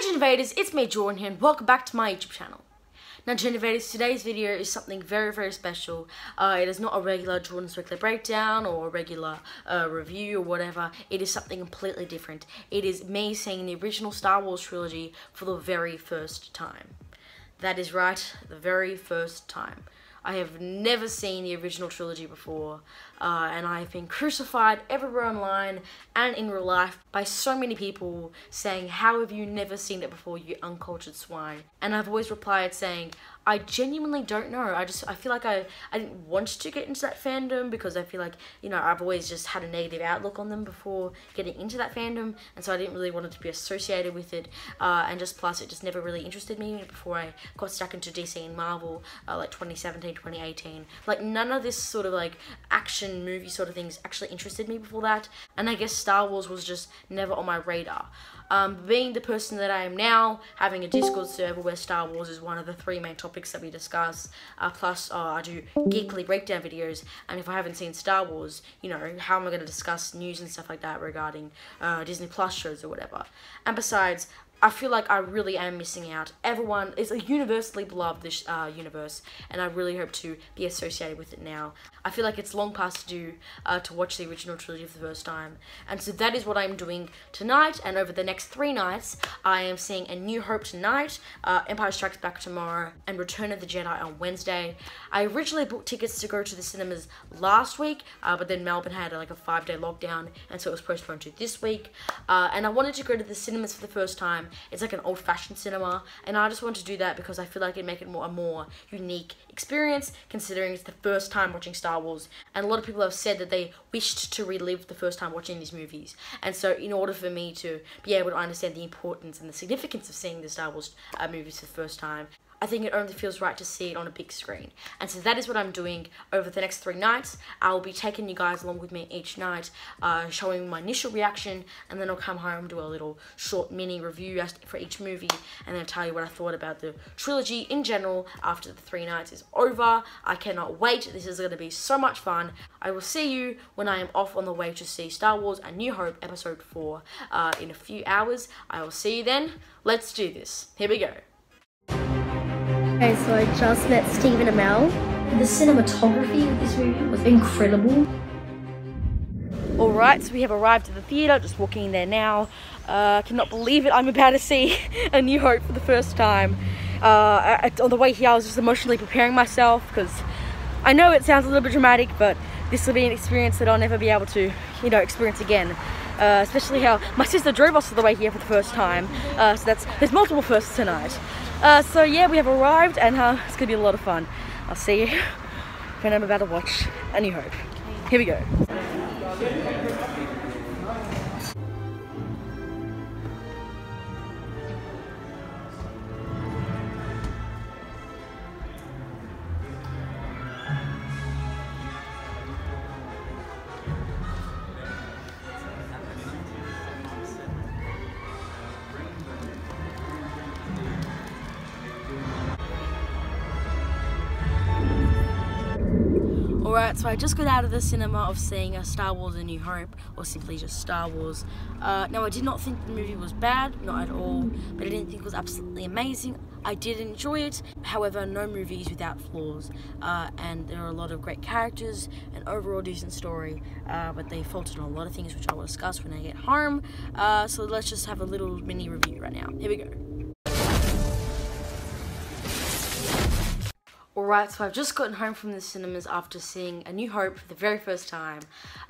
Hey Invaders, it's me Jordan here and welcome back to my YouTube channel. Now Invaders, today's video is something very very special. Uh, it is not a regular Jordan's Weekly Breakdown or a regular uh, review or whatever. It is something completely different. It is me seeing the original Star Wars trilogy for the very first time. That is right, the very first time. I have never seen the original trilogy before, uh, and I have been crucified everywhere online and in real life by so many people saying, How have you never seen it before, you uncultured swine? And I've always replied saying, I genuinely don't know. I just I feel like I I didn't want to get into that fandom because I feel like you know I've always just had a negative outlook on them before getting into that fandom, and so I didn't really want it to be associated with it. Uh, and just plus, it just never really interested me before I got stuck into DC and Marvel, uh, like 2017, 2018. Like none of this sort of like action movie sort of things actually interested me before that, and I guess Star Wars was just never on my radar. Um, being the person that I am now, having a Discord server where Star Wars is one of the three main topics that we discuss, uh, plus uh, I do geekly breakdown videos, and if I haven't seen Star Wars, you know, how am I going to discuss news and stuff like that regarding uh, Disney Plus shows or whatever? And besides, I feel like I really am missing out. Everyone is a universally beloved this uh, universe, and I really hope to be associated with it now. I feel like it's long past due uh, to watch the original trilogy for the first time, and so that is what I'm doing tonight. And over the next three nights, I am seeing A New Hope tonight, uh, Empire Strikes Back tomorrow, and Return of the Jedi on Wednesday. I originally booked tickets to go to the cinemas last week, uh, but then Melbourne had like a five-day lockdown, and so it was postponed to this week. Uh, and I wanted to go to the cinemas for the first time it's like an old fashioned cinema, and I just want to do that because I feel like it'd make it more a more unique experience, considering it's the first time watching Star Wars. And a lot of people have said that they wished to relive the first time watching these movies. And so, in order for me to be able to understand the importance and the significance of seeing the Star Wars uh, movies for the first time, I think it only feels right to see it on a big screen. And so that is what I'm doing over the next three nights. I'll be taking you guys along with me each night, uh, showing my initial reaction, and then I'll come home, do a little short mini review for each movie, and then tell you what I thought about the trilogy in general after the three nights is over. I cannot wait. This is going to be so much fun. I will see you when I am off on the way to see Star Wars A New Hope Episode 4 uh, in a few hours. I will see you then. Let's do this. Here we go. Okay, so I just met Stephen Amell. The cinematography of this movie was incredible. Alright, so we have arrived at the theatre, just walking in there now. Uh, cannot believe it, I'm about to see A New Hope for the first time. Uh, on the way here, I was just emotionally preparing myself because I know it sounds a little bit dramatic, but this will be an experience that I'll never be able to, you know, experience again. Uh, especially how my sister drove us all the way here for the first time. Uh, so that's there's multiple firsts tonight. Uh, so yeah, we have arrived and uh, it's gonna be a lot of fun. I'll see you when I'm about to watch A New Hope. Here we go. So I just got out of the cinema of seeing a Star Wars A New Hope, or simply just Star Wars. Uh, now, I did not think the movie was bad, not at all, but I didn't think it was absolutely amazing. I did enjoy it, however, no movie is without flaws, uh, and there are a lot of great characters, an overall decent story, uh, but they faltered on a lot of things which I will discuss when I get home. Uh, so let's just have a little mini review right now. Here we go. Alright, so I've just gotten home from the cinemas after seeing A New Hope for the very first time.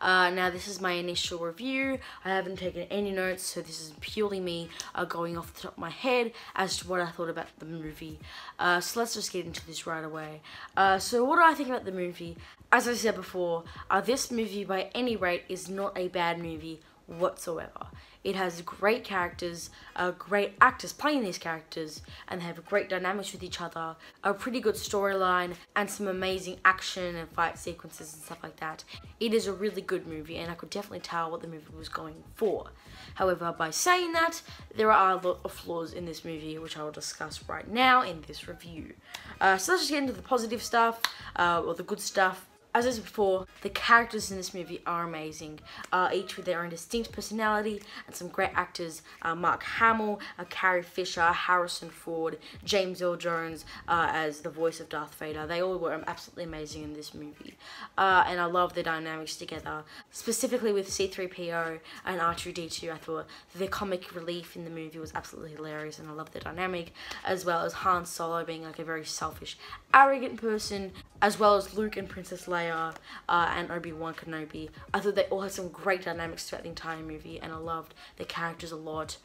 Uh, now, this is my initial review. I haven't taken any notes, so this is purely me uh, going off the top of my head as to what I thought about the movie. Uh, so let's just get into this right away. Uh, so what do I think about the movie? As I said before, uh, this movie by any rate is not a bad movie whatsoever. It has great characters, uh, great actors playing these characters, and they have great dynamics with each other, a pretty good storyline, and some amazing action and fight sequences and stuff like that. It is a really good movie, and I could definitely tell what the movie was going for. However, by saying that, there are a lot of flaws in this movie, which I will discuss right now in this review. Uh, so let's just get into the positive stuff, uh, or the good stuff as I said before, the characters in this movie are amazing, uh, each with their own distinct personality and some great actors. Uh, Mark Hamill, uh, Carrie Fisher, Harrison Ford, James Earl Jones uh, as the voice of Darth Vader. They all were absolutely amazing in this movie. Uh, and I love the dynamics together, specifically with C-3PO and R2-D2. I thought the comic relief in the movie was absolutely hilarious and I love the dynamic, as well as Han Solo being like a very selfish, arrogant person, as well as Luke and Princess Leia Uh, and Obi-Wan Kenobi. I thought they all had some great dynamics throughout the entire movie and I loved their characters a lot.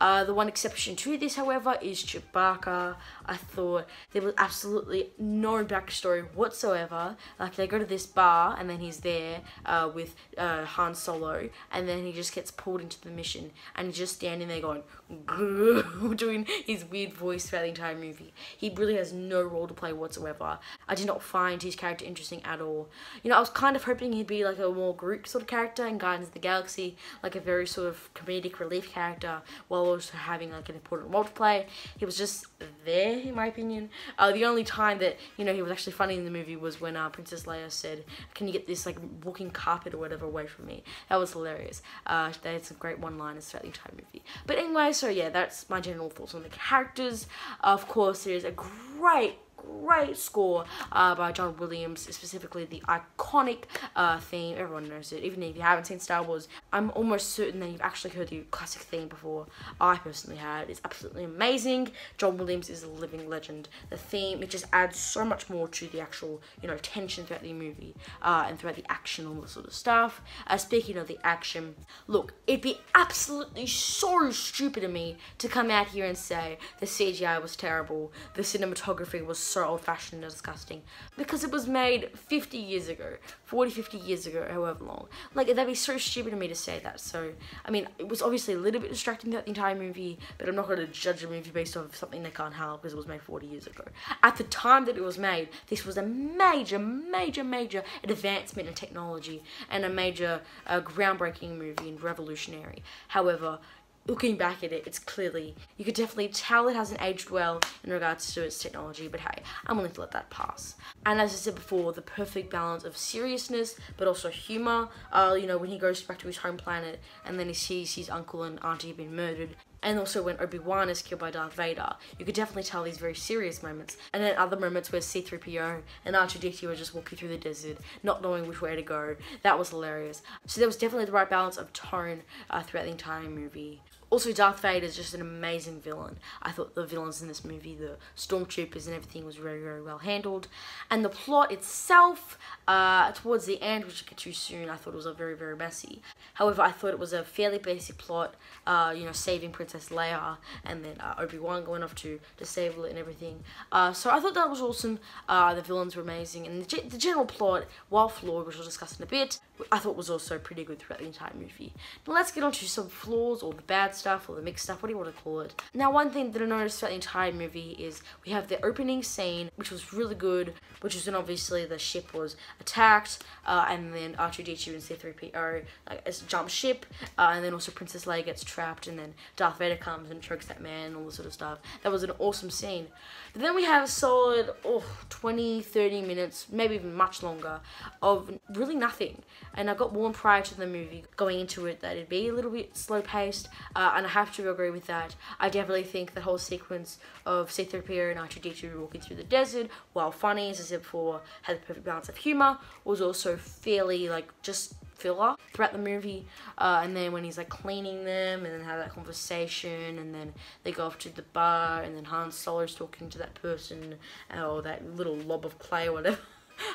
Uh, the one exception to this, however, is Chewbacca. I thought there was absolutely no backstory whatsoever. Like, they go to this bar, and then he's there uh, with uh, Han Solo, and then he just gets pulled into the mission, and he's just standing there going, doing his weird voice throughout the entire movie. He really has no role to play whatsoever. I did not find his character interesting at all. You know, I was kind of hoping he'd be like a more Groot sort of character in Guardians of the Galaxy, like a very sort of comedic relief character, while also having like an important role to play. He was just there, in my opinion. Uh, the only time that, you know, he was actually funny in the movie was when uh, Princess Leia said, can you get this like walking carpet or whatever away from me? That was hilarious. Uh, they had some great one-liners throughout the entire movie. But anyway, so yeah, that's my general thoughts on the characters. Of course, there's a great great score uh, by John Williams, specifically the iconic uh, theme. Everyone knows it, even if you haven't seen Star Wars. I'm almost certain that you've actually heard the classic theme before. I personally had. It's absolutely amazing. John Williams is a living legend. The theme, it just adds so much more to the actual, you know, tension throughout the movie uh, and throughout the action, all this sort of stuff. Uh, speaking of the action, look, it'd be absolutely so stupid of me to come out here and say the CGI was terrible, the cinematography was so old-fashioned and disgusting. Because it was made 50 years ago 40 50 years ago however long. Like that'd be so stupid of me to say that so i mean it was obviously a little bit distracting throughout the entire movie but i'm not going to judge a movie based off something they can't help because it was made 40 years ago. At the time that it was made this was a major major major advancement in technology and a major uh, groundbreaking movie and revolutionary. However looking back at it, it's clearly, you could definitely tell it hasn't aged well in regards to its technology, but hey, I'm willing to let that pass. And as I said before, the perfect balance of seriousness, but also humor, uh, you know, when he goes back to his home planet, and then he sees his uncle and auntie have been murdered, and also when Obi-Wan is killed by Darth Vader, you could definitely tell these very serious moments. And then other moments where C-3PO and R2-D2 are just walking through the desert, not knowing which way to go. That was hilarious. So there was definitely the right balance of tone uh, throughout the entire movie. Also, Darth Vader is just an amazing villain. I thought the villains in this movie, the stormtroopers and everything was very, very well handled. And the plot itself, uh, towards the end, which I get too soon, I thought it was a very, very messy. However, I thought it was a fairly basic plot, uh, you know, saving Princess Leia and then uh, Obi-Wan going off to disable it and everything. Uh, so I thought that was awesome. Uh, the villains were amazing. And the, the general plot, while flawed, which we'll discuss in a bit, I thought was also pretty good throughout the entire movie. Now let's get on to some flaws or the bad stuff or the mixed stuff, what do you want to call it? Now, one thing that I noticed throughout the entire movie is we have the opening scene, which was really good, which is when obviously the ship was attacked, uh, and then R2-D2 and C-3PO like, jump ship, uh, and then also Princess Leia gets trapped, and then Darth Vader comes and chokes that man, and all this sort of stuff. That was an awesome scene. But then we have a solid oh, 20, 30 minutes, maybe even much longer, of really nothing. And I got warned prior to the movie going into it that it'd be a little bit slow paced, uh, and I have to agree with that. I definitely think the whole sequence of C-3PO and R2-D2 walking through the desert, while funny, as I said before, had the perfect balance of humor, was also fairly, like, just filler throughout the movie uh, and then when he's like cleaning them and then have that conversation and then they go off to the bar and then Han Solo's talking to that person or that little lob of clay or whatever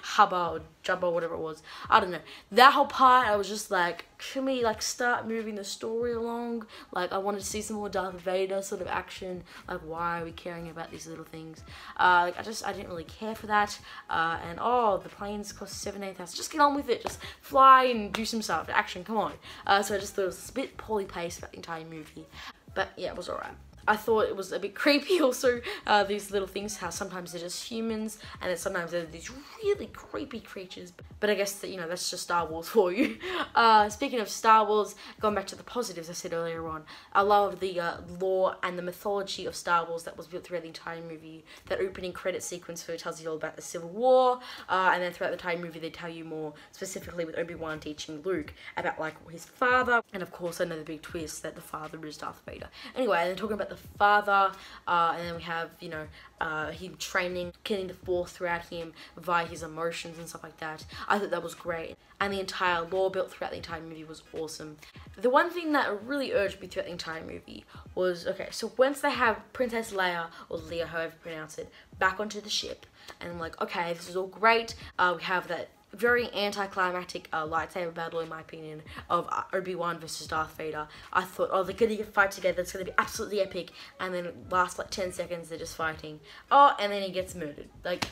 Hubba or Jabba, whatever it was. I don't know. That whole part, I was just like, can we like start moving the story along? Like, I wanted to see some more Darth Vader sort of action. Like, why are we caring about these little things? Uh, like, I just, I didn't really care for that. Uh, and oh, the planes cost seven. Just get on with it. Just fly and do some stuff. Action, come on. Uh, so I just thought it was a bit poorly paced for the entire movie. But yeah, it was alright. I thought it was a bit creepy also, uh, these little things, how sometimes they're just humans, and then sometimes they're these really creepy creatures. But I guess that, you know, that's just Star Wars for you. Uh, speaking of Star Wars, going back to the positives I said earlier on, I love the uh, lore and the mythology of Star Wars that was built throughout the entire movie. That opening credit sequence where it tells you all about the Civil War, uh, and then throughout the entire movie they tell you more specifically with Obi-Wan teaching Luke about like his father, and of course another big twist that the father is Darth Vader. Anyway, then talking about the father, uh, and then we have, you know, uh, him training, killing the force throughout him via his emotions and stuff like that. I thought that was great. And the entire lore built throughout the entire movie was awesome. The one thing that really urged me throughout the entire movie was, okay, so once they have Princess Leia, or Leia, however you pronounce it, back onto the ship, and I'm like, okay, this is all great. Uh, we have that very anticlimactic uh, lightsaber battle, in my opinion, of uh, Obi-Wan versus Darth Vader. I thought, oh, they're to fight together. It's to be absolutely epic. And then last like 10 seconds, they're just fighting. Oh, and then he gets murdered. Like,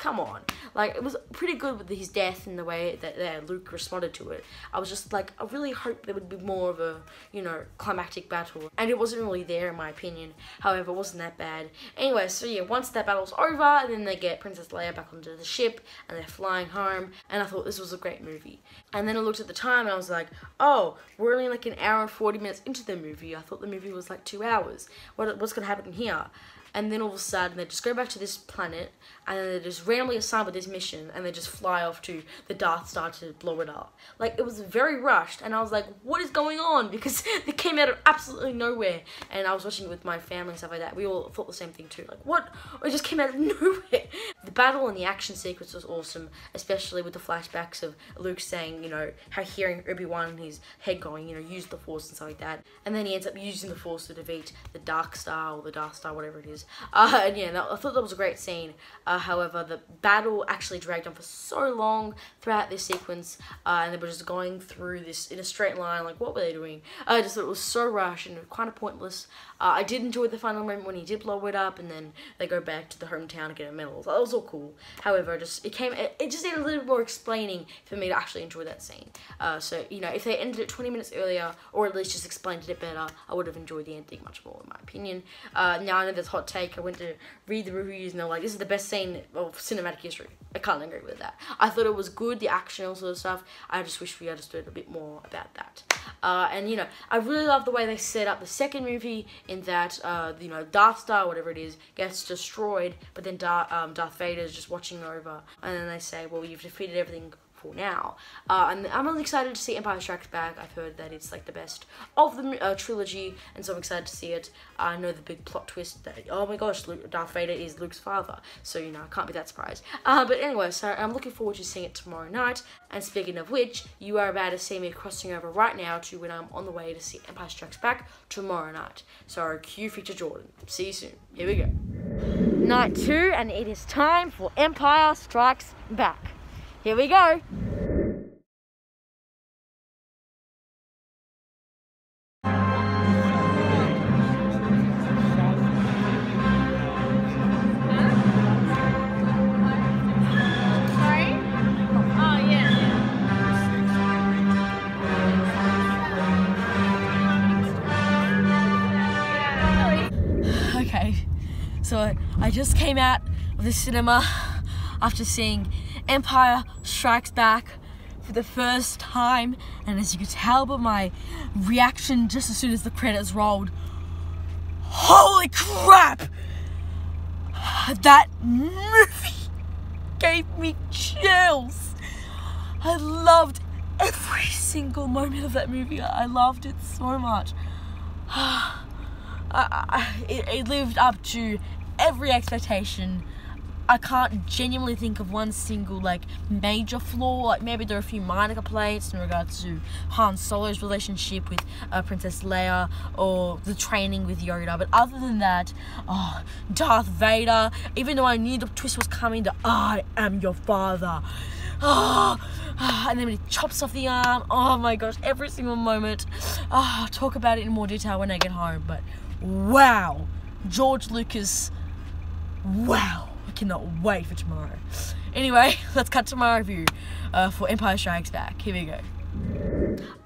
come on. Like, it was pretty good with his death and the way that, that Luke responded to it. I was just like, I really hope there would be more of a, you know, climactic battle. And it wasn't really there, in my opinion. However, it wasn't that bad. Anyway, so yeah, once that battle's over, then they get Princess Leia back onto the ship, and they're flying home, and I thought this was a great movie. And then I looked at the time, and I was like, oh, we're only like an hour and 40 minutes into the movie. I thought the movie was like two hours. What, what's going to happen here? And then all of a sudden they just go back to this planet and then they're just randomly assigned with this mission and they just fly off to the Death Star to blow it up. Like it was very rushed and I was like, what is going on? Because they came out of absolutely nowhere and I was watching it with my family and stuff like that. We all thought the same thing too. Like what? It just came out of nowhere. The battle and the action sequence was awesome, especially with the flashbacks of Luke saying, you know, how hearing Obi-Wan in his head going, you know, use the Force and stuff like that. And then he ends up using the Force to defeat the Dark Star or the Dark Star, whatever it is Uh, and yeah, I thought that was a great scene. Uh, however, the battle actually dragged on for so long throughout this sequence, uh, and they were just going through this in a straight line. Like, what were they doing? I just thought it was so rushed and kind of pointless. Uh, I did enjoy the final moment when he did blow it up, and then they go back to the hometown to get a medal. So that was all cool. However, just it came. It, it just needed a little more explaining for me to actually enjoy that scene. Uh, so you know, if they ended it 20 minutes earlier, or at least just explained it better, I would have enjoyed the ending much more, in my opinion. Uh, now I know there's hot take. I went to read the reviews and they're like, this is the best scene of cinematic history. I can't agree with that. I thought it was good, the action, all sort of stuff. I just wish we understood a bit more about that. Uh, and you know, I really love the way they set up the second movie in that, uh, you know, Darth Star, whatever it is, gets destroyed, but then Darth, um, Darth Vader is just watching over, and then they say, well, you've defeated everything for now. Uh, and I'm really excited to see Empire Strikes Back. I've heard that it's like the best of the uh, trilogy, and so I'm excited to see it. I know the big plot twist that, oh my gosh, Luke, Darth Vader is Luke's father. So, you know, I can't be that surprised. Uh, but anyway, so I'm looking forward to seeing it tomorrow night. And speaking of which, you are about to see me crossing over right now to when I'm on the way to see Empire Strikes Back tomorrow night. So, cue feature Jordan. See you soon. Here we go. Night two, and it is time for Empire Strikes Back. Here we go. Okay, so I just came out of the cinema after seeing Empire Strikes Back for the first time, and as you can tell by my reaction just as soon as the credits rolled, holy crap! That movie gave me chills. I loved every single moment of that movie. I loved it so much. I, I, it, it lived up to every expectation I can't genuinely think of one single like major flaw. Like maybe there are a few minor complaints in regards to Han Solo's relationship with uh, Princess Leia or the training with Yoda. But other than that, oh, Darth Vader. Even though I knew the twist was coming, that I am your father. Oh, and then when he chops off the arm, oh my gosh, every single moment. Oh, I'll talk about it in more detail when I get home. But wow, George Lucas, wow cannot wait for tomorrow. Anyway, let's cut to my review uh, for Empire Strikes Back. Here we go.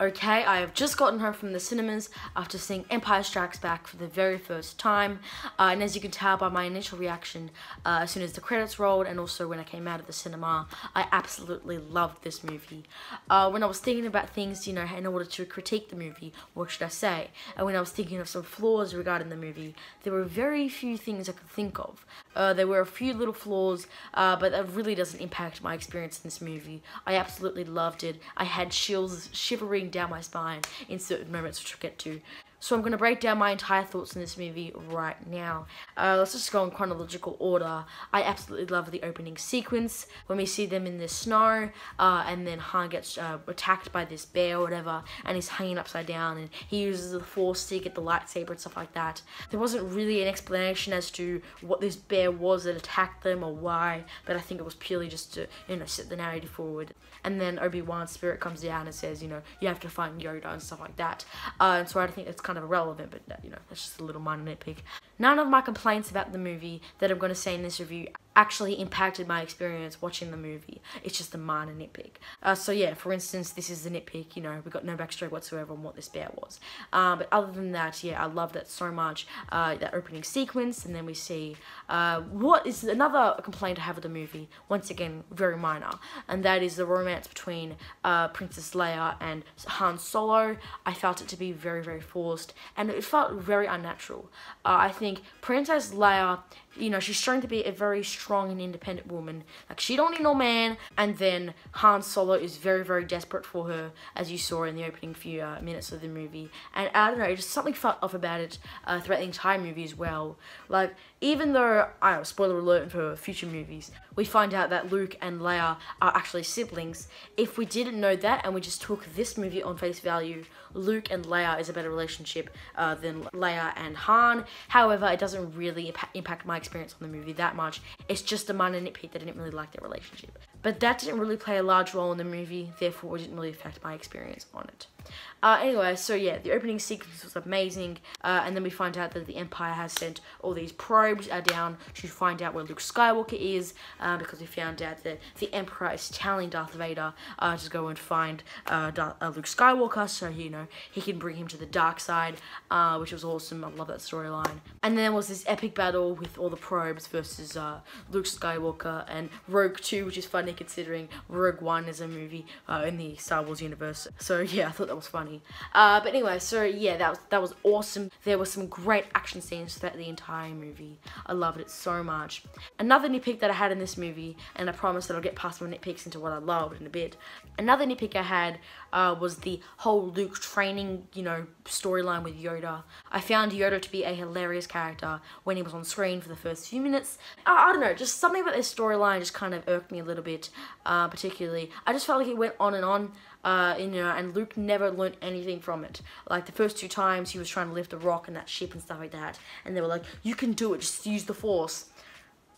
Okay, I have just gotten home from the cinemas after seeing Empire Strikes Back for the very first time, uh, and as you can tell by my initial reaction, uh, as soon as the credits rolled and also when I came out of the cinema, I absolutely loved this movie. Uh, when I was thinking about things, you know, in order to critique the movie, what should I say, and when I was thinking of some flaws regarding the movie, there were very few things I could think of. Uh, there were a few little flaws, uh, but that really doesn't impact my experience in this movie. I absolutely loved it. I had chills shivering down my spine in certain moments, which we'll get to. So I'm going to break down my entire thoughts on this movie right now. Uh, let's just go in chronological order. I absolutely love the opening sequence when we see them in the snow uh, and then Han gets uh, attacked by this bear or whatever and he's hanging upside down and he uses the force to get the lightsaber and stuff like that. There wasn't really an explanation as to what this bear was that attacked them or why, but I think it was purely just to, you know, set the narrative forward. And then Obi-Wan's spirit comes down and says, you know, you have to find Yoda and stuff like that. Uh, and so I think it's kind kind of irrelevant, but you know, that's just a little minor nitpick. None of my complaints about the movie that I'm going to say in this review actually impacted my experience watching the movie. It's just a minor nitpick. Uh, so yeah, for instance, this is the nitpick, you know, we got no backstory whatsoever on what this bear was. Uh, but other than that, yeah, I loved it so much, uh, that opening sequence, and then we see uh, what is another complaint I have with the movie, once again, very minor, and that is the romance between uh, Princess Leia and Han Solo. I felt it to be very, very forced, and it felt very unnatural. Uh, I think Princess Leia you know, she's trying to be a very strong and independent woman. Like, she don't need no man. And then Han Solo is very, very desperate for her, as you saw in the opening few uh, minutes of the movie. And I don't know, just something felt off about it uh, throughout the entire movie as well. Like, even though, I don't spoiler alert for future movies, we find out that Luke and Leia are actually siblings. If we didn't know that and we just took this movie on face value, Luke and Leia is a better relationship uh, than Leia and Han. However, it doesn't really impact my experience on the movie that much. It's just a minor nitpick that I didn't really like their relationship. But that didn't really play a large role in the movie, therefore it didn't really affect my experience on it. Uh, anyway, so yeah, the opening sequence was amazing, uh, and then we find out that the Empire has sent all these probes uh, down to find out where Luke Skywalker is, uh, because we found out that the Emperor is telling Darth Vader uh, to go and find uh, Luke Skywalker, so you know he can bring him to the dark side, which was awesome. I love that storyline. And then there was this epic battle with all the probes versus Luke Skywalker and Rogue Two, which is funny considering Rogue One is a movie in the Star Wars universe. So yeah, I thought that was funny. Uh, but anyway, so yeah, that was that was awesome. There were some great action scenes throughout the entire movie. I loved it so much. Another nitpick that I had in this movie, and I promise that I'll get past my nitpicks into what I loved in a bit. Another nitpick I had uh, was the whole Luke training, you know, storyline with Yoda. I found Yoda to be a hilarious character when he was on screen for the first few minutes. I, I don't know, just something about this storyline just kind of irked me a little bit, uh, particularly. I just felt like it went on and on uh, you know, and Luke never learned anything from it. Like the first two times he was trying to lift a rock and that ship and stuff like that, and they were like, "You can do it. Just use the Force."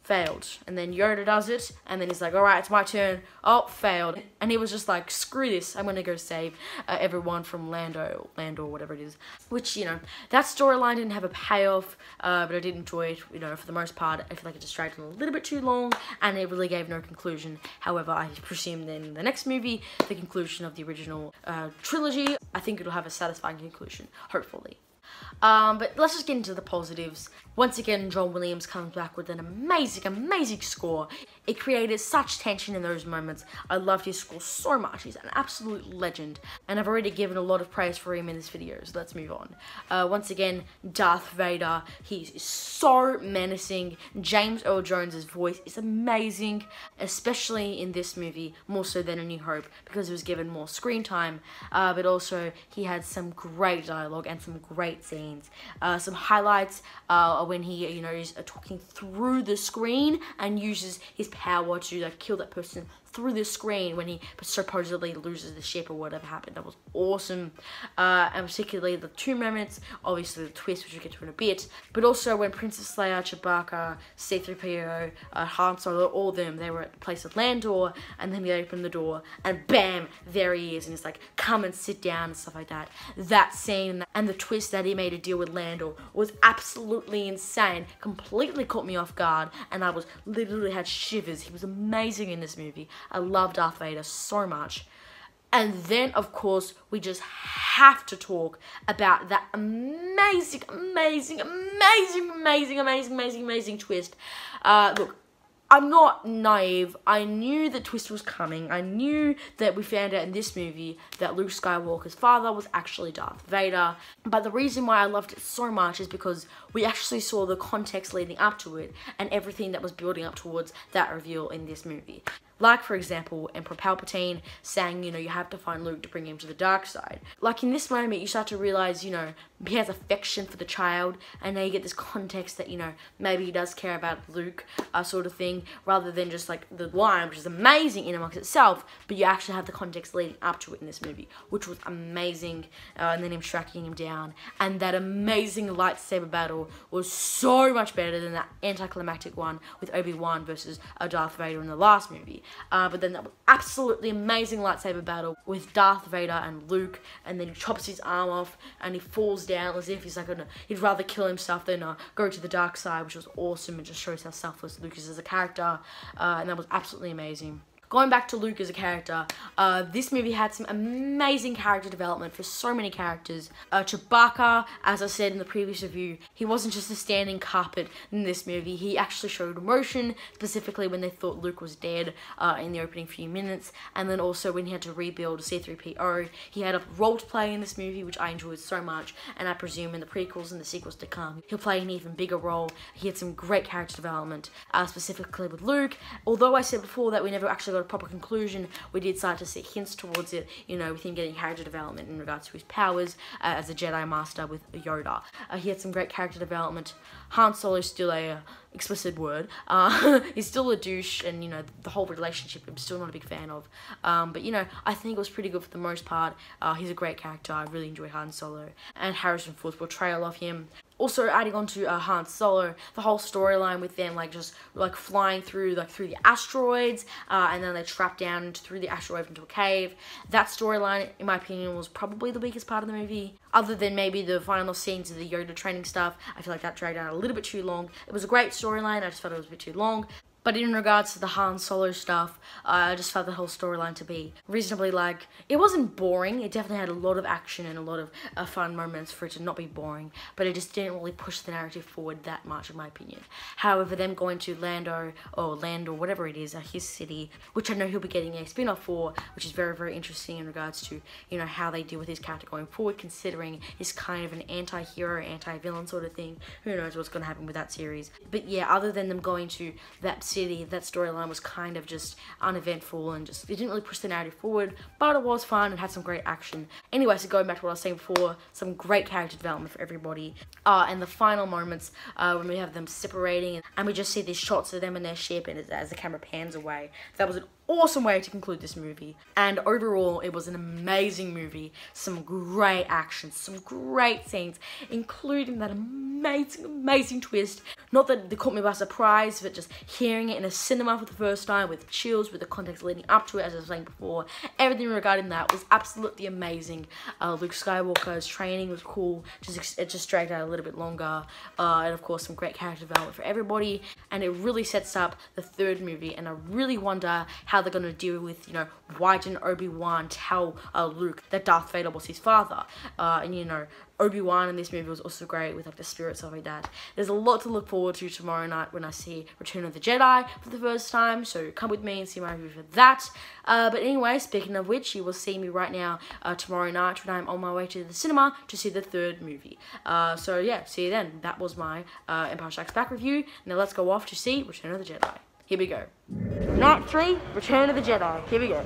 Failed. And then Yoda does it, and then he's like, all right, it's my turn. Oh, failed. And he was just like, screw this, I'm gonna go save uh, everyone from Lando, Lando, whatever it is. Which, you know, that storyline didn't have a payoff, uh, but I did enjoy it, you know, for the most part. I feel like it on a little bit too long, and it really gave no conclusion. However, I presume then the next movie, the conclusion of the original uh, trilogy, I think it'll have a satisfying conclusion, hopefully. Um, but let's just get into the positives. Once again, John Williams comes back with an amazing, amazing score. It created such tension in those moments. I loved his score so much. He's an absolute legend. And I've already given a lot of praise for him in this video, so let's move on. Uh, once again, Darth Vader. He's so menacing. James Earl Jones' voice is amazing, especially in this movie, more so than A New Hope, because he was given more screen time. Uh, but also, he had some great dialogue and some great scenes. Uh, some highlights uh, when he, you know, is talking through the screen and uses his power to like kill that person through the screen when he supposedly loses the ship or whatever happened. That was awesome. Uh, and particularly the two moments, obviously the twist, which we'll get to in a bit, but also when Princess Leia, Chewbacca, C-3PO, uh, Han Solo, all of them, they were at the place of Lando, and then he opened the door, and bam, there he is, and he's like, come and sit down, and stuff like that. That scene and the twist that he made to deal with Lando was absolutely insane, completely caught me off guard, and I was literally had shivers. He was amazing in this movie. I love Darth Vader so much. And then, of course, we just have to talk about that amazing, amazing, amazing, amazing, amazing, amazing, amazing twist. Uh, look, I'm not naive. I knew the twist was coming. I knew that we found out in this movie that Luke Skywalker's father was actually Darth Vader. But the reason why I loved it so much is because we actually saw the context leading up to it and everything that was building up towards that reveal in this movie. Like, for example, Emperor Palpatine saying, you know, you have to find Luke to bring him to the dark side. Like, in this moment, you start to realize, you know, he has affection for the child, and now you get this context that, you know, maybe he does care about Luke, uh, sort of thing, rather than just, like, the line, which is amazing in amongst itself, but you actually have the context leading up to it in this movie, which was amazing, uh, and then him tracking him down, and that amazing lightsaber battle was so much better than that anticlimactic one with Obi-Wan versus uh, Darth Vader in the last movie. Uh, but then that absolutely amazing lightsaber battle with Darth Vader and Luke, and then he chops his arm off and he falls down as if he's like gonna, he'd rather kill himself than uh, go to the dark side, which was awesome and just shows how selfless Lucas is as a character, uh, and that was absolutely amazing. Going back to Luke as a character, uh, this movie had some amazing character development for so many characters. Uh, Chewbacca, as I said in the previous review, he wasn't just a standing carpet in this movie. He actually showed emotion, specifically when they thought Luke was dead uh, in the opening few minutes, and then also when he had to rebuild C-3PO. He had a role to play in this movie, which I enjoyed so much, and I presume in the prequels and the sequels to come, he'll play an even bigger role. He had some great character development, uh, specifically with Luke. Although I said before that we never actually a proper conclusion, we did start to see hints towards it, you know, with him getting character development in regards to his powers uh, as a Jedi Master with Yoda. Uh, he had some great character development. Han Solo is still a uh, explicit word. Uh, he's still a douche, and you know the whole relationship I'm still not a big fan of. Um, but you know I think it was pretty good for the most part. Uh, he's a great character. I really enjoy Han Solo and Harrison Ford's portrayal of him also adding on to uh, Han Solo, the whole storyline with them like just like flying through like through the asteroids, uh, and then they trap down through the asteroid into a cave. That storyline, in my opinion, was probably the weakest part of the movie. Other than maybe the final scenes of the Yoda training stuff, I feel like that dragged out a little bit too long. It was a great storyline. I just felt it was a bit too long. But in regards to the Han Solo stuff, uh, I just felt the whole storyline to be reasonably like it wasn't boring. It definitely had a lot of action and a lot of uh, fun moments for it to not be boring. But it just didn't really push the narrative forward that much, in my opinion. However, them going to Lando or Land or whatever it is, uh, his city, which I know he'll be getting a spin-off for, which is very very interesting in regards to you know how they deal with his character going forward, considering he's kind of an anti-hero, anti-villain sort of thing. Who knows what's going to happen with that series? But yeah, other than them going to that City, that storyline was kind of just uneventful and just, it didn't really push the narrative forward, but it was fun and had some great action. Anyway, so going back to what I was saying before, some great character development for everybody. Uh, and the final moments uh, when we have them separating and we just see these shots of them in their ship and as, as the camera pans away. That was an awesome way to conclude this movie. And overall, it was an amazing movie. Some great action, some great scenes, including that amazing, amazing twist. Not that it caught me by surprise, but just hearing it in a cinema for the first time with chills, with the context leading up to it, as I was saying before. Everything regarding that was absolutely amazing. Uh, Luke Skywalker's training was cool. Just it just dragged out a little bit longer, uh, and of course some great character development for everybody. And it really sets up the third movie, and I really wonder how they're gonna deal with you know why didn't Obi Wan tell uh, Luke that Darth Vader was his father, uh, and you know Obi-Wan in this movie was also great with like the spirits of my dad. There's a lot to look forward to tomorrow night when I see Return of the Jedi for the first time, so come with me and see my review for that. Uh, but anyway, speaking of which, you will see me right now uh, tomorrow night when I'm on my way to the cinema to see the third movie. Uh, so yeah, see you then. That was my uh, Empire Strikes Back review. Now let's go off to see Return of the Jedi. Here we go. Night 3, Return of the Jedi. Here we go.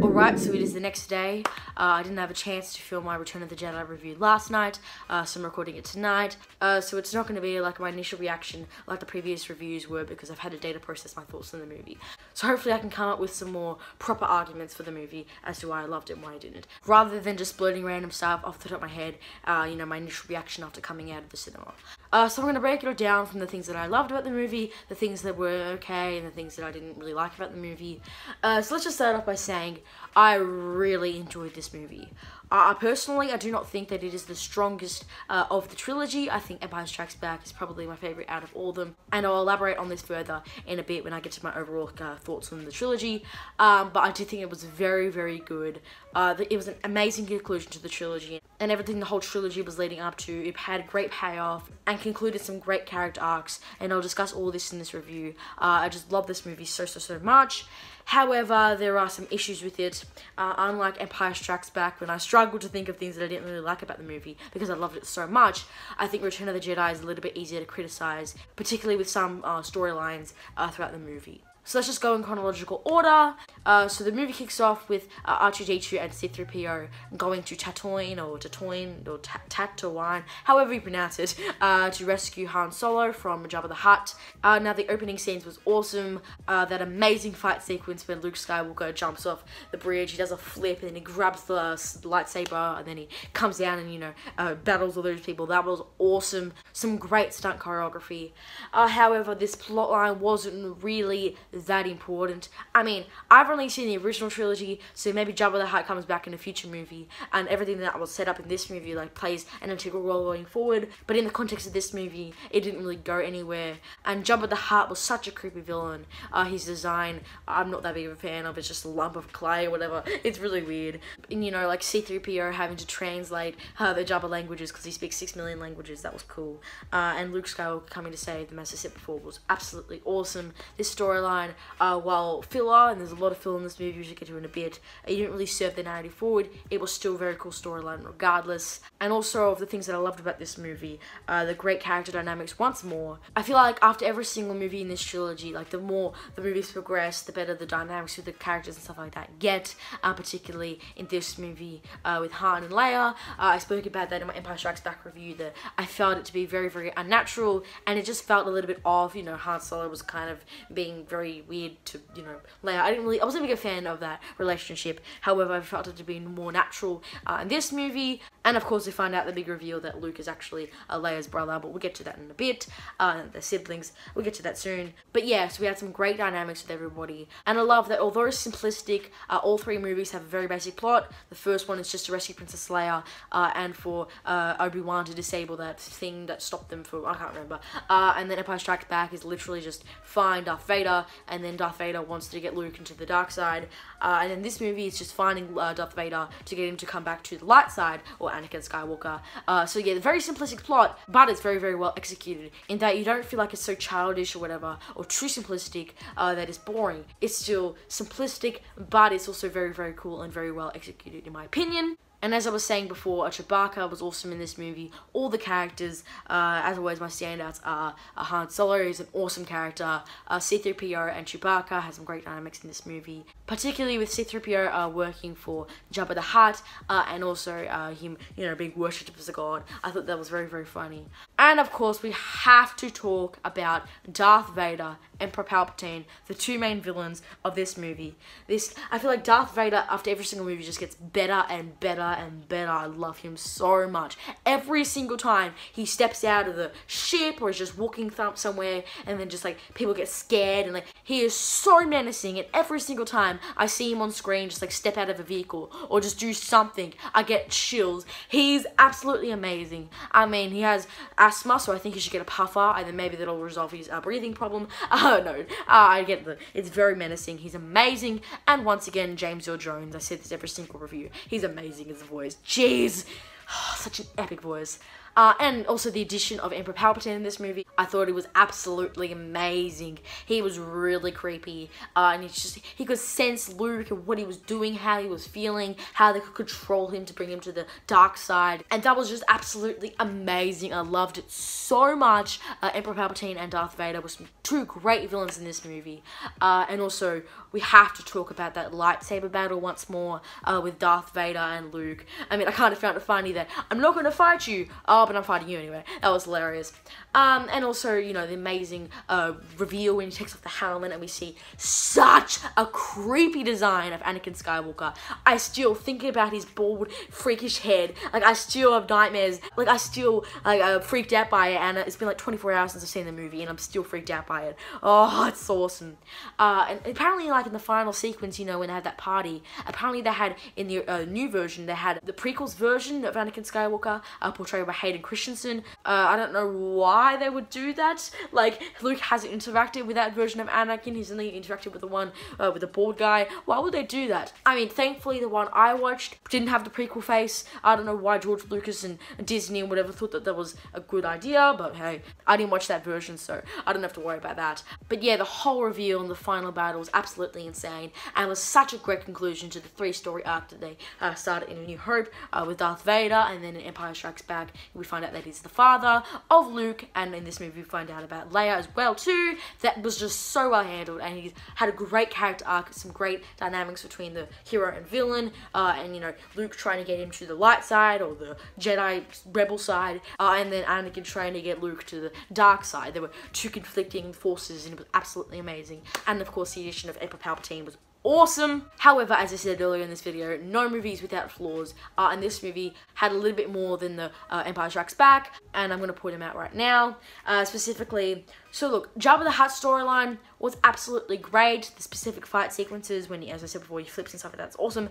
Alright, so it is the next day. Uh, I didn't have a chance to film my Return of the Jedi review last night, uh, so I'm recording it tonight. Uh, so it's not going to be like my initial reaction like the previous reviews were because I've had a day to process my thoughts on the movie. So hopefully I can come up with some more proper arguments for the movie as to why I loved it and why I didn't. Rather than just blurting random stuff off the top of my head, uh, you know, my initial reaction after coming out of the cinema. Uh, so I'm going to break it all down from the things that I loved about the movie, the things that were okay, and the things that I didn't really like about the movie. Uh, so let's just start off by saying I really enjoyed this movie. Uh, personally, I do not think that it is the strongest uh, of the trilogy. I think Empire Strikes Back is probably my favorite out of all of them, and I'll elaborate on this further in a bit when I get to my overall uh, thoughts on the trilogy. Um, but I do think it was very, very good. Uh, it was an amazing conclusion to the trilogy, and everything the whole trilogy was leading up to. It had great payoff and concluded some great character arcs, and I'll discuss all this in this review. Uh, I just love this movie so, so, so much. However, there are some issues with it. Uh, unlike Empire Strikes Back, when I struggled to think of things that I didn't really like about the movie because I loved it so much, I think Return of the Jedi is a little bit easier to criticize, particularly with some uh, storylines uh, throughout the movie. So let's just go in chronological order. Uh, so the movie kicks off with uh, R2-D2 and C-3PO going to Tatooine or Tatooine or Tatooine, however you pronounce it, uh, to rescue Han Solo from Jabba the Hutt. Uh, now the opening scenes was awesome. Uh, that amazing fight sequence when Luke Skywalker jumps off the bridge, he does a flip and then he grabs the lightsaber and then he comes down and you know uh, battles all those people. That was awesome. Some great stunt choreography. however, this plotline wasn't really that important. I mean, I've only seen the original trilogy, so maybe Jabba the Hutt comes back in a future movie, and everything that was set up in this movie like plays an integral role going forward. But in the context of this movie, it didn't really go anywhere. And Jabba the Hutt was such a creepy villain. Uh, his design, I'm not that big of a fan of. It's just a lump of clay or whatever. It's really weird. And you know, like C-3PO having to translate uh, the Jabba languages because he speaks six million languages. That was cool. Uh, and Luke Skywalker coming to save them, as I said before, was absolutely awesome. This storyline uh, while filler, and there's a lot of filler in this movie, which I'll get to in a bit, it didn't really serve the narrative forward. It was still a very cool storyline regardless. And also of the things that I loved about this movie, uh, the great character dynamics once more. I feel like after every single movie in this trilogy, like the more the movies progress, the better the dynamics with the characters and stuff like that get, uh, particularly in this movie uh, with Han and Leia. Uh, I spoke about that in my Empire Strikes Back review, that I felt it to be very, very unnatural, and it just felt a little bit off, you know, Han Solo was kind of being very weird to, you know, Leia. I didn't really, I wasn't a big fan of that relationship. However, I felt it to be more natural uh, in this movie. And of course, we find out the big reveal that Luke is actually uh, Leia's brother, but we'll get to that in a bit. Uh, the siblings, we'll get to that soon. But yeah, so we had some great dynamics with everybody. And I love that although it's simplistic, uh, all three movies have a very basic plot. The first one is just to rescue Princess Leia uh, and for uh, Obi-Wan to disable that thing that stopped them from, I can't remember. Uh, and then Empire Strikes Back is literally just find Darth Vader and then Darth Vader wants to get Luke into the dark side. Uh, and then this movie is just finding Darth Vader to get him to come back to the light side, or Anakin Skywalker. Uh, so yeah, very simplistic plot, but it's very, very well executed in that you don't feel like it's so childish or whatever, or too simplistic uh, that it's boring. It's still simplistic, but it's also very, very cool and very well executed in my opinion. And as I was saying before, Chewbacca was awesome in this movie. All the characters, uh, as always, my standouts are uh, Han Solo is an awesome character. Uh, C-3PO and Chewbacca has some great dynamics in this movie, particularly with C-3PO uh, working for Jabba the Hutt uh, and also uh, him, you know, being worshipped as a god. I thought that was very, very funny. And of course, we have to talk about Darth Vader Emperor Palpatine, the two main villains of this movie. This I feel like Darth Vader after every single movie just gets better and better and better. I love him so much. Every single time he steps out of the ship or is just walking thump somewhere and then just like people get scared and like he is so menacing and every single time I see him on screen just like step out of a vehicle or just do something, I get chills. He's absolutely amazing. I mean, he has asthma, so I think he should get a puffer and then maybe that'll resolve his uh, breathing problem. Oh no, uh, I get the. It's very menacing. He's amazing, and once again, James Earl Jones. I said this every single review. He's amazing as a voice. Jeez, such an epic voice. Uh, and also the addition of Emperor Palpatine in this movie. I thought it was absolutely amazing. He was really creepy. Uh, and it's just, he could sense Luke and what he was doing, how he was feeling, how they could control him to bring him to the dark side. And that was just absolutely amazing. I loved it so much. Uh, Emperor Palpatine and Darth Vader were two great villains in this movie. Uh, and also, we have to talk about that lightsaber battle once more uh, with Darth Vader and Luke. I mean, I of found it funny that I'm not going to fight you, oh, but I'm fighting you anyway. That was hilarious. Um, and also, you know, the amazing uh, reveal when he takes off the helmet and we see such a creepy design of Anakin Skywalker. I still, thinking about his bald, freakish head, like, I still have nightmares. Like, I still, like, uh, freaked out by it, and it's been like 24 hours since I've seen the movie, and I'm still freaked out by it. Oh, it's awesome. Uh, and apparently, like, in the final sequence, you know, when they had that party, apparently they had, in the uh, new version, they had the prequels version of Anakin Skywalker, uh, portrayed by Hayden Christensen. Uh, I don't know why they would do that. Like, Luke hasn't interacted with that version of Anakin, he's only interacted with the one uh, with the bald guy. Why would they do that? I mean, thankfully, the one I watched didn't have the prequel face. I don't know why George Lucas and Disney and whatever thought that that was a good idea, but hey, I didn't watch that version, so I don't have to worry about that. But yeah, the whole reveal and the final battle was absolutely insane, and was such a great conclusion to the three-story arc that they uh, started in A New Hope uh, with Darth Vader, and then in Empire Strikes Back, we find out that he's the father of Luke, and in this movie, we find out about Leia as well too. That was just so well handled, and he had a great character arc, some great dynamics between the hero and villain, uh, and you know Luke trying to get him to the light side or the Jedi rebel side, uh, and then Anakin trying to get Luke to the dark side. There were two conflicting forces, and it was absolutely amazing. And of course, the addition of Emperor Palpatine was awesome. However, as I said earlier in this video, no movies without flaws, uh, and this movie had a little bit more than the uh, Empire Strikes Back, and I'm going to point them out right now. Uh, specifically, so look, Jabba the Hutt storyline was absolutely great. The specific fight sequences, when, he, as I said before, he flips and stuff like that's awesome.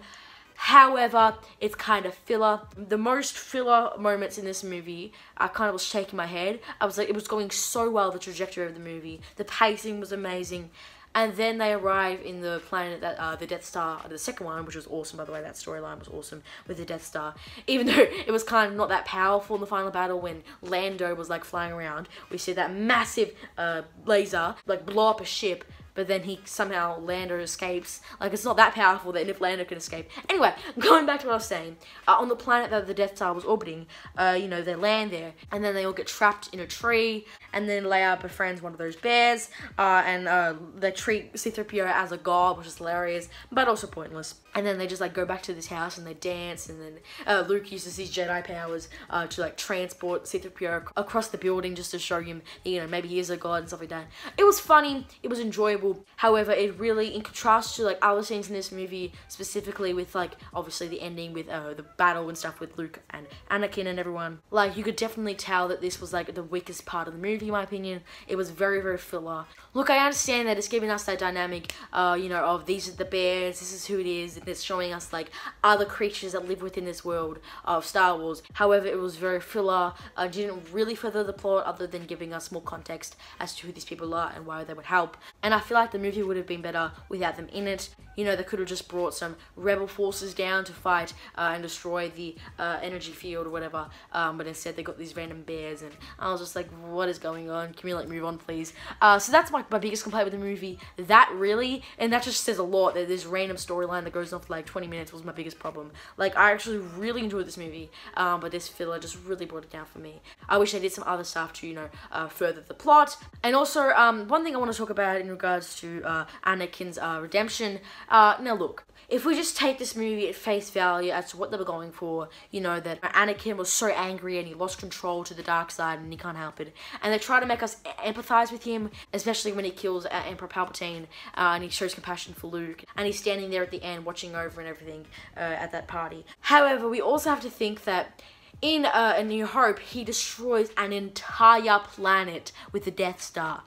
However, it's kind of filler. The most filler moments in this movie, I kind of was shaking my head. I was like, it was going so well, the trajectory of the movie. The pacing was amazing. And then they arrive in the planet that uh, the Death Star, the second one, which was awesome by the way. That storyline was awesome with the Death Star. Even though it was kind of not that powerful in the final battle when Lando was like flying around, we see that massive uh, laser like blow up a ship but then he somehow Lando escapes. Like it's not that powerful that if Lando can escape. Anyway, going back to what I was saying, uh, on the planet that the Death Star was orbiting, uh, you know, they land there, and then they all get trapped in a tree, and then Leia befriends one of those bears, uh, and uh, they treat C-3PO as a god, which is hilarious, but also pointless. And then they just like go back to this house and they dance, and then uh, Luke uses his Jedi powers uh, to like transport C-3PO across the building just to show him, you know, maybe he is a god and stuff like that. It was funny, it was enjoyable. However, it really, in contrast to like other scenes in this movie, specifically with like obviously the ending with uh, the battle and stuff with Luke and Anakin and everyone, like you could definitely tell that this was like the weakest part of the movie, in my opinion. It was very, very filler. Look, I understand that it's giving us that dynamic, uh, you know, of these are the bears, this is who it is, it's showing us like other creatures that live within this world of Star Wars. However, it was very filler, uh, didn't really further the plot other than giving us more context as to who these people are and why they would help. And I feel like the movie would have been better without them in it. You know, they could have just brought some rebel forces down to fight uh, and destroy the uh, energy field or whatever. Um, but instead, they got these random bears, and I was just like, what is going on? Can we like move on, please? Uh, so that's my, my biggest complaint with the movie. That really, and that just says a lot that this random storyline that goes for like 20 minutes was my biggest problem. Like, I actually really enjoyed this movie, um, but this filler just really brought it down for me. I wish I did some other stuff to, you know, uh, further the plot. And also, um, one thing I want to talk about in regards to uh, Anakin's uh, redemption. Uh, now look, if we just take this movie at face value as to what they were going for, you know, that Anakin was so angry and he lost control to the dark side and he can't help it. And they try to make us empathize with him, especially when he kills uh, Emperor Palpatine uh, and he shows compassion for Luke. And he's standing there at the end watching over and everything uh, at that party. However, we also have to think that in uh, A New Hope, he destroys an entire planet with the Death Star.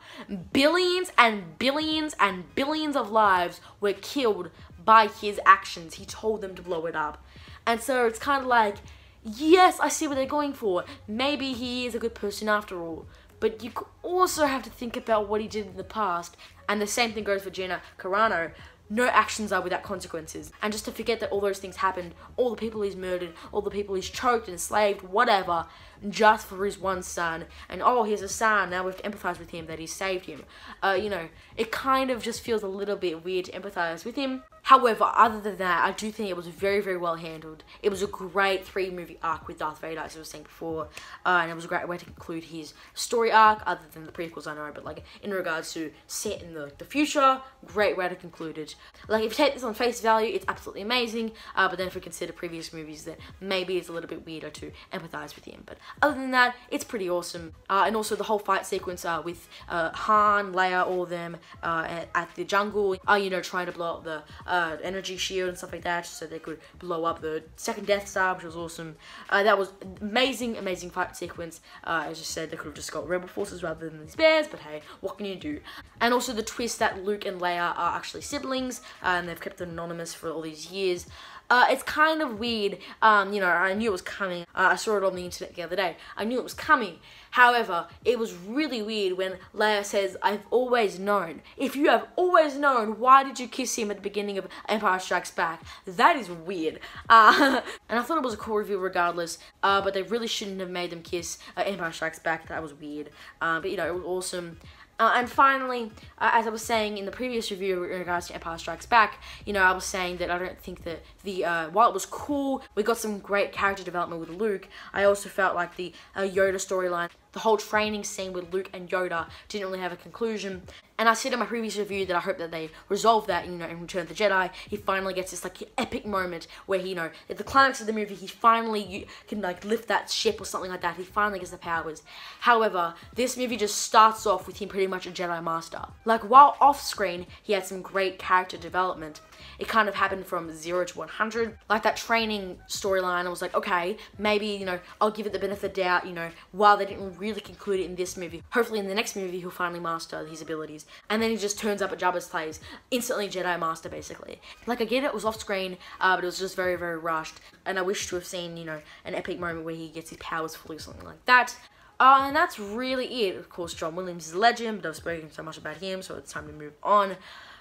Billions and billions and billions of lives were killed by his actions. He told them to blow it up. And so it's kind of like, yes, I see what they're going for. Maybe he is a good person after all. But you also have to think about what he did in the past. And the same thing goes for Gina Carano no actions are without consequences. And just to forget that all those things happened, all the people he's murdered, all the people he's choked enslaved, whatever, just for his one son. And oh, he has a son, now we have to empathize with him that he saved him. Uh, you know, it kind of just feels a little bit weird to empathize with him. However, other than that, I do think it was very, very well handled. It was a great three movie arc with Darth Vader, as I was saying before, uh, and it was a great way to conclude his story arc, other than the prequels, I know, but like in regards to set in the, the future, great way to conclude it. Like, if you take this on face value, it's absolutely amazing, uh, but then if we consider previous movies, then maybe it's a little bit weirder to empathize with him. But other than that, it's pretty awesome. Uh, and also the whole fight sequence uh, with uh, Han, Leia, all of them uh, at, at, the jungle, uh, you know, trying to blow up the uh, energy shield and stuff like that, so they could blow up the second Death Star, which was awesome. Uh, that was amazing, amazing fight sequence. Uh, as I said, they could have just got Rebel forces rather than these bears, but hey, what can you do? And also the twist that Luke and Leia are actually siblings, uh, and they've kept them anonymous for all these years. Uh, it's kind of weird. Um, you know, I knew it was coming. Uh, I saw it on the internet the other day. I knew it was coming. However, it was really weird when Leia says, I've always known. If you have always known, why did you kiss him at the beginning of Empire Strikes Back? That is weird. Uh, and I thought it was a cool reveal regardless, uh, but they really shouldn't have made them kiss uh, Empire Strikes Back. That was weird. Uh, but, you know, it was awesome. Uh, and finally, uh, as I was saying in the previous review in regards to Empire Strikes Back, you know, I was saying that I don't think that the, uh, while it was cool, we got some great character development with Luke, I also felt like the uh, Yoda storyline the whole training scene with Luke and Yoda didn't really have a conclusion. And I said in my previous review that I hope that they resolve that, you know, in Return of the Jedi. He finally gets this like epic moment where he, you know, at the climax of the movie, he finally can like lift that ship or something like that. He finally gets the powers. However, this movie just starts off with him pretty much a Jedi Master. Like while off screen, he had some great character development. It kind of happened from zero to 100. Like that training storyline, I was like, okay, maybe, you know, I'll give it the benefit of the doubt, you know, while they didn't really conclude it in this movie. Hopefully in the next movie, he'll finally master his abilities. And then he just turns up at Jabba's place, instantly Jedi Master, basically. Like, I get it, it was off screen, uh, but it was just very, very rushed. And I wish to have seen, you know, an epic moment where he gets his powers fully something like that. Uh, and that's really it. Of course, John Williams is a legend, but I've spoken so much about him, so it's time to move on.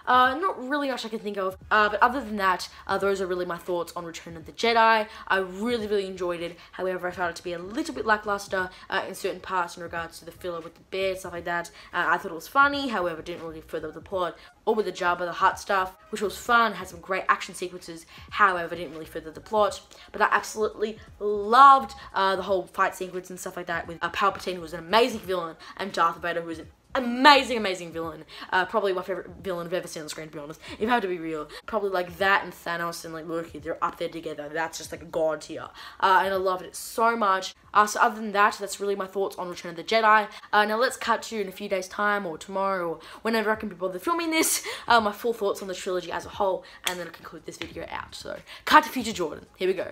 Uh, not really much I can think of, uh, but other than that, uh, those are really my thoughts on Return of the Jedi. I really, really enjoyed it. However, I found it to be a little bit lackluster uh, in certain parts in regards to the filler with the bear, stuff like that. Uh, I thought it was funny, however, didn't really further the plot. Or with the Jabba the Hutt stuff, which was fun, had some great action sequences, however, didn't really further the plot. But I absolutely loved uh, the whole fight sequence and stuff like that with Palpatine, who was an amazing villain, and Darth Vader, who was an amazing, amazing villain. Uh, probably my favorite villain I've ever seen on screen, to be honest. If I have to be real, probably like that and Thanos and like Loki, they're up there together. That's just like a god tier, uh, and I loved it so much. Uh, so other than that, that's really my thoughts on Return of the Jedi. Uh, now let's cut to in a few days' time or tomorrow or whenever I can be bothered filming this, uh, my full thoughts on the trilogy as a whole, and then I'll conclude this video out. So cut to future Jordan. Here we go.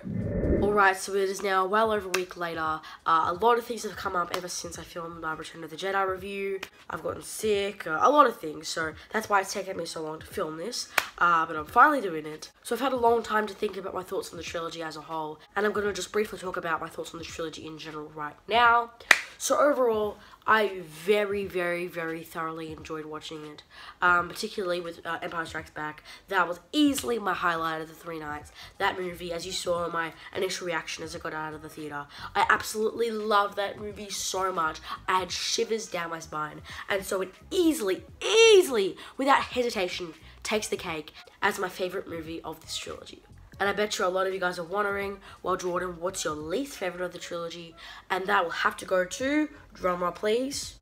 Alright, so it is now well over a week later. Uh, a lot of things have come up ever since I filmed my Return of the Jedi review. I've gotten sick, uh, a lot of things, so that's why it's taken me so long to film this. Uh, but I'm finally doing it. So I've had a long time to think about my thoughts on the trilogy as a whole, and I'm going to just briefly talk about my thoughts on the trilogy in general right now. So overall, I very, very, very thoroughly enjoyed watching it, um, particularly with uh, Empire Strikes Back. That was easily my highlight of the three nights. That movie, as you saw in my initial reaction as I got out of the theater, I absolutely loved that movie so much. I had shivers down my spine, and so it easily, easily, without hesitation, takes the cake as my favorite movie of this trilogy. And I bet you a lot of you guys are wondering, well, Jordan, what's your least favorite of the trilogy? And that will have to go to, drumroll please,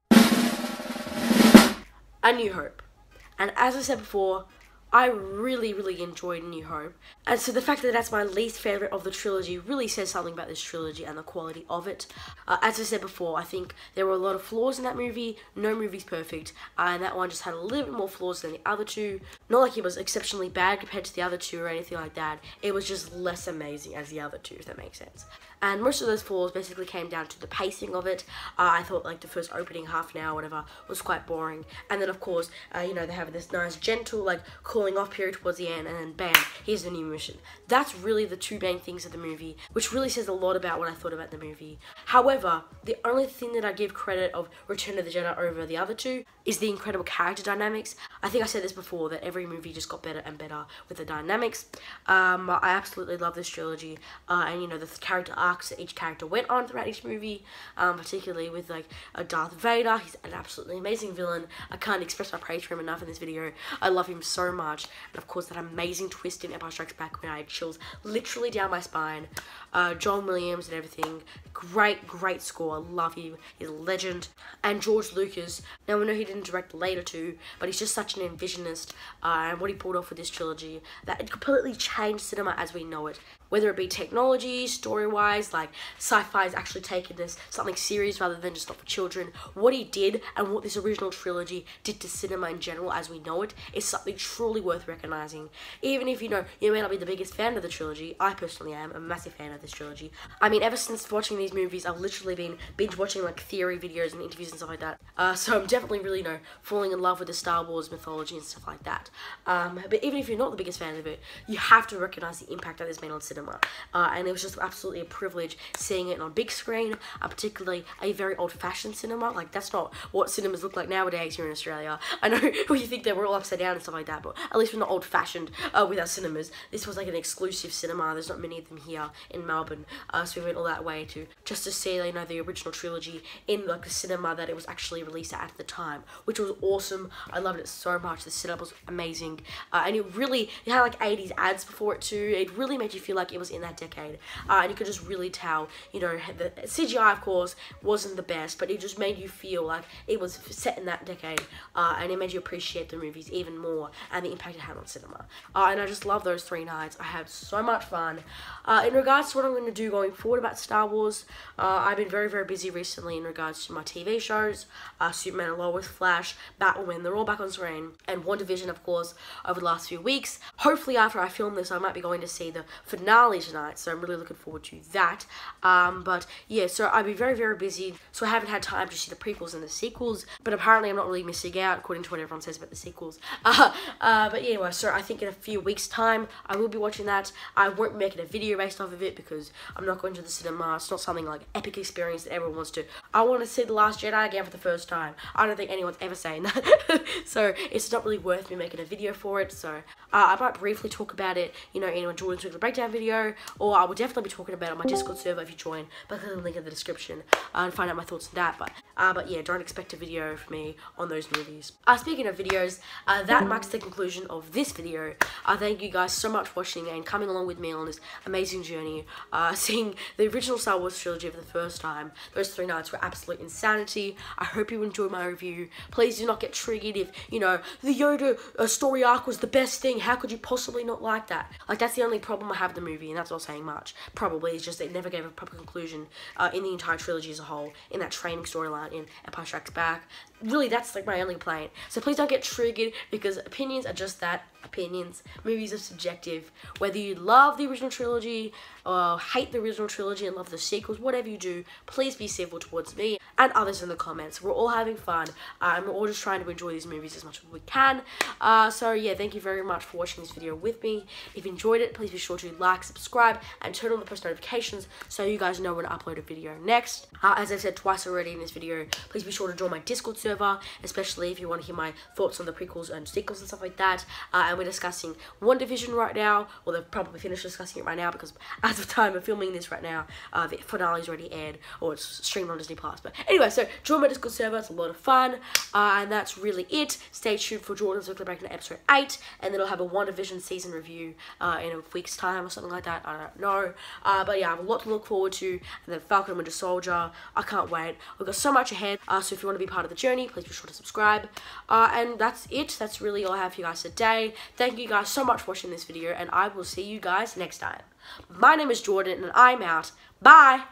A New Hope. And as I said before, I really, really enjoyed New Hope. And so the fact that that's my least favourite of the trilogy really says something about this trilogy and the quality of it. Uh, as I said before, I think there were a lot of flaws in that movie. No movie's perfect. Uh, and that one just had a little bit more flaws than the other two. Not like it was exceptionally bad compared to the other two or anything like that. It was just less amazing as the other two, if that makes sense and most of those flaws basically came down to the pacing of it. Uh, I thought like the first opening half an hour, whatever, was quite boring. And then of course, uh, you know, they have this nice gentle like cooling off period towards the end, and then bam, here's the new mission. That's really the two main things of the movie, which really says a lot about what I thought about the movie. However, the only thing that I give credit of Return of the Jedi over the other two is the incredible character dynamics. I think I said this before that every movie just got better and better with the dynamics. Um, I absolutely love this trilogy, uh, and you know the character arcs that each character went on throughout each movie, um, particularly with like a Darth Vader. He's an absolutely amazing villain. I can't express my praise for him enough in this video. I love him so much, and of course that amazing twist in Empire Strikes Back when I had chills literally down my spine. Uh, John Williams and everything, great, great score. I love him. He's a legend. And George Lucas. Now we know he didn't direct later too, but he's just such an envisionist, uh, and what he pulled off with this trilogy that it completely changed cinema as we know it whether it be technology, story wise, like sci fi is actually taking this something serious rather than just not for children. What he did and what this original trilogy did to cinema in general as we know it is something truly worth recognizing. Even if you know you may not be the biggest fan of the trilogy, I personally am a massive fan of this trilogy. I mean, ever since watching these movies, I've literally been binge watching like theory videos and interviews and stuff like that. Uh, so I'm definitely really, you know, falling in love with the Star Wars mythology and stuff like that. Um, but even if you're not the biggest fan of it, you have to recognize the impact that this made on cinema cinema. Uh, and it was just absolutely a privilege seeing it on big screen, uh, particularly a very old-fashioned cinema. Like, that's not what cinemas look like nowadays here in Australia. I know you think they were all upside down and stuff like that, but at least we're not old-fashioned uh, with our cinemas. This was like an exclusive cinema. There's not many of them here in Melbourne, uh, so we went all that way to just to see, you know, the original trilogy in like the cinema that it was actually released at the time, which was awesome. I loved it so much. The setup was amazing, uh, and it really it had like 80s ads before it too. It really made you feel like it was in that decade. Uh, and you could just really tell, you know, the CGI, of course, wasn't the best, but it just made you feel like it was set in that decade. Uh, and it made you appreciate the movies even more and the impact it had on cinema. Uh, and I just love those three nights. I had so much fun. Uh, in regards to what I'm going to do going forward about Star Wars, uh, I've been very, very busy recently in regards to my TV shows, uh, Superman and Lois, Flash, Batwoman, they're all back on screen, and WandaVision, of course, over the last few weeks. Hopefully, after I film this, I might be going to see the finale tonight, so I'm really looking forward to that. Um, but yeah, so I've been very, very busy, so I haven't had time to see the prequels and the sequels, but apparently I'm not really missing out, according to what everyone says about the sequels. Uh, uh, but anyway, so I think in a few weeks' time, I will be watching that. I won't be making a video based off of it because I'm not going to the cinema. It's not something like epic experience that everyone wants to. I want to see The Last Jedi again for the first time. I don't think anyone's ever saying that. so it's not really worth me making a video for it. So uh, I might briefly talk about it, you know, in a Jordan's Weekly Breakdown video or I will definitely be talking about it on my Discord server if you join, but click the link in the description uh, and find out my thoughts on that. But uh, but yeah, don't expect a video from me on those movies. Uh, speaking of videos, uh, that marks the conclusion of this video. I uh, thank you guys so much for watching and coming along with me on this amazing journey. Uh, seeing the original Star Wars trilogy for the first time. Those three nights were absolute insanity. I hope you enjoyed my review. Please do not get triggered if, you know, the Yoda uh, story arc was the best thing. How could you possibly not like that? Like, that's the only problem I have with the movie, and that's not saying much. Probably it's just it never gave a proper conclusion uh, in the entire trilogy as a whole. In that training storyline in Empire Strikes Back, really that's like my only complaint. So please don't get triggered because opinions are just that opinions. Movies are subjective. Whether you love the original trilogy or hate the original trilogy and love the sequels, whatever you do, please be civil towards me and others in the comments. We're all having fun. Um, we're all just trying to enjoy these movies as much as we can. Uh, so yeah, thank you very much for watching this video with me. If you enjoyed it, please be sure to like, subscribe, and turn on the post notifications so you guys know when I upload a video next. Uh, as I said twice already in this video, please be sure to join my Discord server, especially if you want to hear my thoughts on the prequels and sequels and stuff like that. Uh, and we're discussing WandaVision right now, or they've probably finished discussing it right now because as of time of filming this right now, uh, the finale's already aired, or it's streamed on Disney Plus. But anyway, so join my Discord server, it's a lot of fun, uh, and that's really it. Stay tuned for Jordan's Weekly Breakdown episode 8, and then I'll have a WandaVision season review uh, in a week's time or something like that, I don't know. Uh, but yeah, I have a lot to look forward to, and then Falcon and Winter Soldier, I can't wait. We've got so much ahead, uh, so if you want to be part of the journey, please be sure to subscribe. Uh, and that's it, that's really all I have for you guys today. Thank you guys so much for watching this video, and I will see you guys next time. My name is Jordan, and I'm out. Bye!